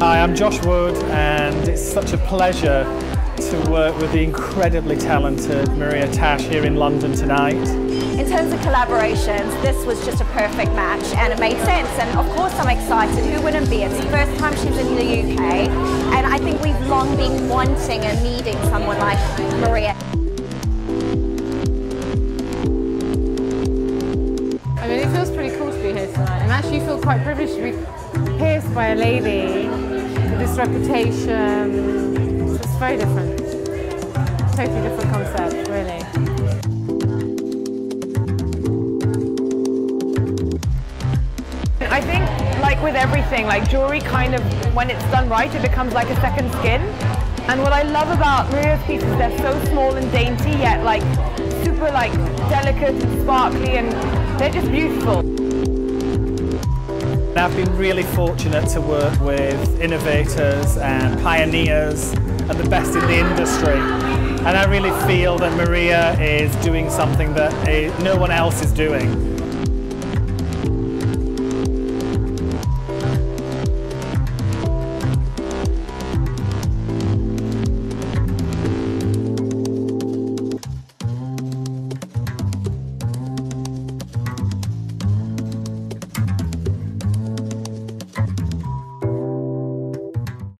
I'm Josh Wood and it's such a pleasure to work with the incredibly talented Maria Tash here in London tonight. In terms of collaborations, this was just a perfect match and it made sense. And of course I'm excited, who wouldn't be? It's the first time she's in the UK and I think we've long been wanting and needing someone like Maria. I mean, it feels pretty cool to be here tonight. And actually feel quite privileged to be pierced by a lady with this reputation. It's very different. Totally different concept, really. I think, like with everything, like jewelry kind of, when it's done right, it becomes like a second skin. And what I love about Maria's pieces, they're so small and dainty, yet like super like delicate and sparkly, and they're just beautiful. I've been really fortunate to work with innovators and pioneers and the best in the industry. And I really feel that Maria is doing something that eh, no one else is doing.